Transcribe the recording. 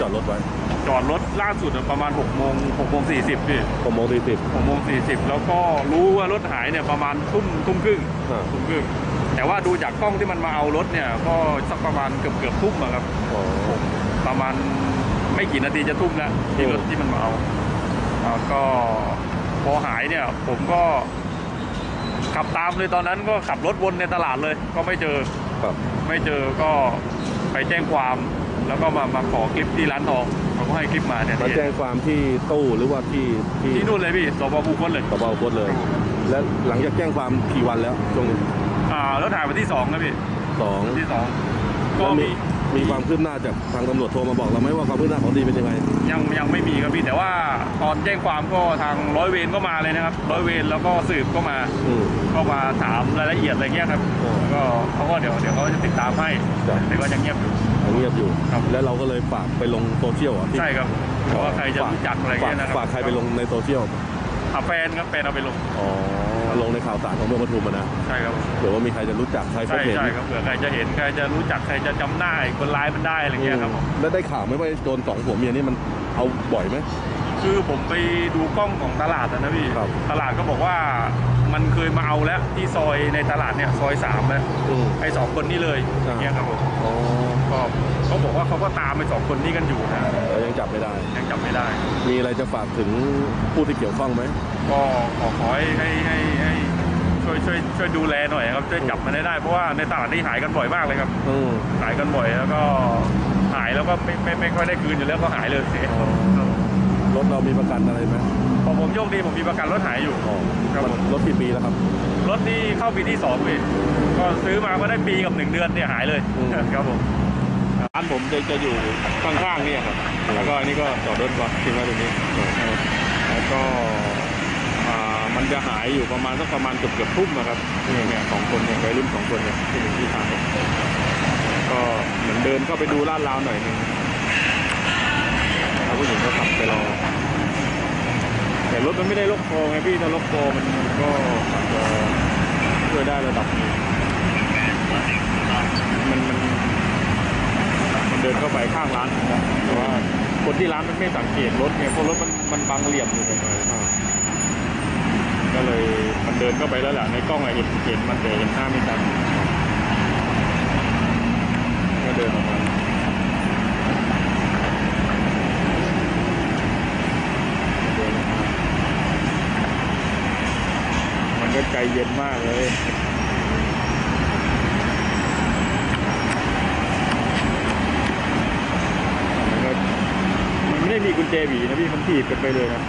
จอดรถไว้ จอดรถล่าสุดอะประมาณ6โมง6โมง40พี่หกโมงสี่สิบ6โมง40 แล้วก็รู้ว่ารถหายเนี่ยประมาณทุ่มทุ่มครึ่งอ่าทุ่มครึ่ง แต่ว่าดูจากกล้องที่มันมาเอารถเนี่ยก็สักประมาณเกือบเกือบทุ่มอะครับอ๋อประมาณไม่กี่นาทีจะทุ่มแล้วที่รถอืมที่มันมาเอาอ่าก็พอหายเนี่ย ผมก็ ขับตามเลยตอนนั้นก็ขับรถวนในตลาดเลย ก็ไม่เจอครับไม่เจอก็ไปแจ้งความ แล้วก็มามาขอคลิปที่ร้านทองเขาก็ให้คลิปมาเนี่ยมาแจ้งความที่ตู้หรือว่าที่ที่ที่นู่นเลยพี่สพภูคตเลยตบเอาโคตรเลย แล้วหลังจากแจ้งความกี่วันแล้วช่วงนี้อ่าแล้วถ่ายวันที่สองนะพี่สองวันที่สองก็แล้วมีมีมีความคืบหน้าจากทางตำรวจโทรมาบอกเราไหมว่าความคืบหน้าของดีเป็นยังไง ยังยังไม่มีครับพี่แต่ว่าตอนแจ้งความก็ทางร้อยเวรก็มาเลยนะครับร้อยเวรแล้วก็สืบก็มาอืมก็มาถามรายละเอียดอะไรเงี้ยครับโอ้แล้วก็เขาก็เดี๋ยวเดี๋ยวเขาจะติดตามให้จ้ะแต่ก็ยังเงียบอยู่ ยังเงียบอยู่ ครับ แล้วเราก็เลยฝากไปลงโซเชียลอะที่ใช่ครับเพราะว่าใครจะรู้จักอะไรฝากเงี้ยนะครับฝากใครไปลงในโซเชียล อะแฟนครับแฟนเอาไปลงอ๋อ ลงในข่าวสารของเมืองปทุมอะนะใช่ครับเผื่อว่ามีใครจะรู้จักใครพบใช่เห็นใช่ครับเผื่อใครจะเห็นใครจะรู้จักใครจะจำได้คนร้ายมันได้อะไรเงี้ยครับผม แล้วได้ข่าวไหมว่าโจรสองผัวเมียนี่มันเอาบ่อยไหม คือผมไปดูกล้องของตลาดอะนะพี่ ครับ ตลาดก็บอกว่ามันเคยมาเอาแล้วที่ซอยในตลาดเนี่ยซอยสามแล้วอืม ไอ้สองคนนี้เลยอ่าเนี่ยครับผมอ๋อก็เขาบอกว่าเขาก็ตามไปสองคนนี้กันอยู่นะแต่ยังจับไม่ได้ ยังจับไม่ได้ มีอะไรจะฝากถึงผู้ที่เกี่ยวข้องไหม ก็ขอขอให้ให้ให้ให้ช่วยช่วยช่วยดูแลหน่อยครับช่วยจับมันให้ได้เพราะว่าในตลาดนี่หายกันบ่อยมากเลยครับ อืม หายกันบ่อยแล้วก็หายแล้วก็ไม่ไม่ไม่ค่อยได้คืนอยู่แล้วก็หายเลยเสียร ถเรามีประกันอะไรไหมพอผมโชคดีผมมีประกันรถหายอยู่อ๋อครับผมรถกี่ปีแล้วครับ รถที่เข้าปีที่สองพี่ก็ซื้อมาก็ได้ปีกับหนึ่งเดือนเนี่ยหายเลยอืมครับผมร้านผมจะจะอยู่ข้างๆเนี่ยครับ แล้วก็อันนี้ก็จอดรถก่อนทิ้งไว้ตรงนี้แล้วก็อ่ามันจะหายอยู่ประมาณสักประมาณเกือบเกือบทุ่มนะครับเนี่ยเนี่ยสองคนเนี่ยวัยรุ่นสองคนเนี่ยที่อยู่ที่ทางเนี่ยก็เหมือนเดินเข้าไปดูลาดราวหน่อยหนึงแล้วผู้หญิงก็ขับไปรอ แต่รถมันไม่ได้ล็อกคอไงพี่ถ้าล็อกคอมันก็อาจจะช่วยได้ระดับหนึงมันมันมันเดินเข้าไปข้างร้านนะแต่ว่าคนที่ร้านมันไม่สังเกตรถไงเพราะรถมันมันบังเหลี่ยมอยู่หน่อยๆก็เลยมันเดินเข้าไปแล้วแหละในกล้องอะเห็นเห็นมันแต่เห็นหน้าไม่ชัดก็เดินออกมาเดินออกมา มันก็ใจ เย็นมากเลยมันก็มันไม่ได้มีกุญแจหวีนะพี่ มันถีบกันไปเลยนะ